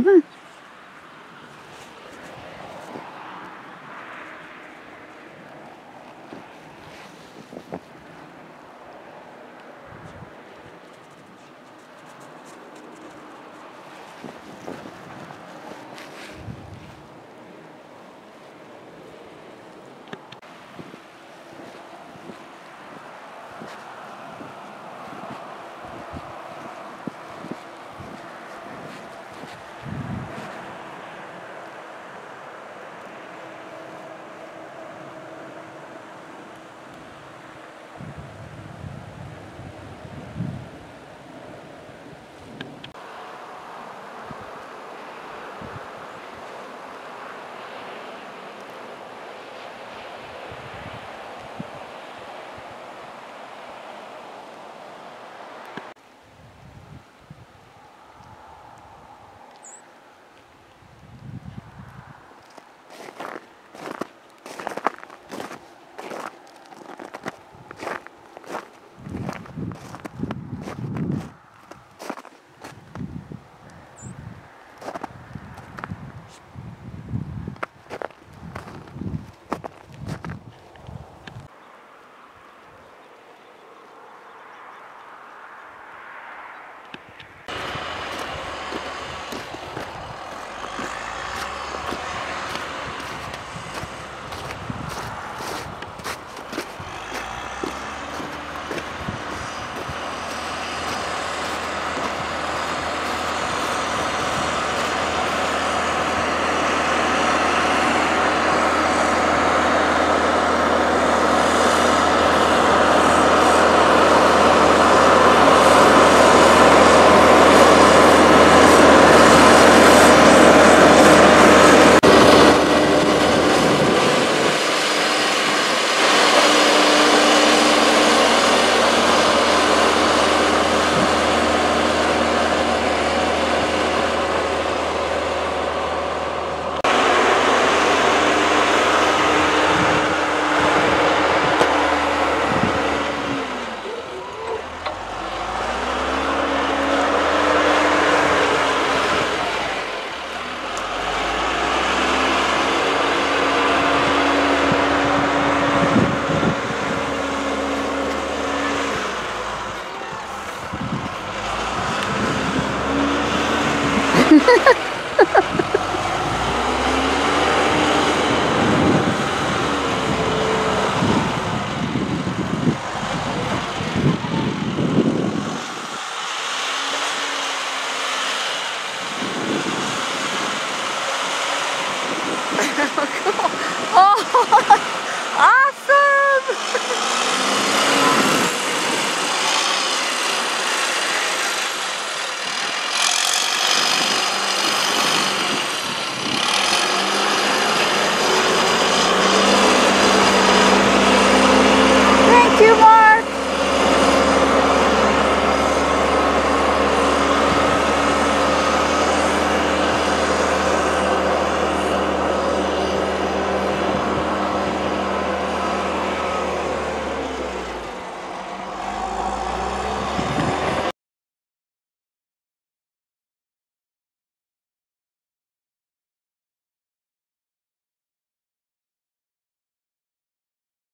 Come on. Ha ha ha!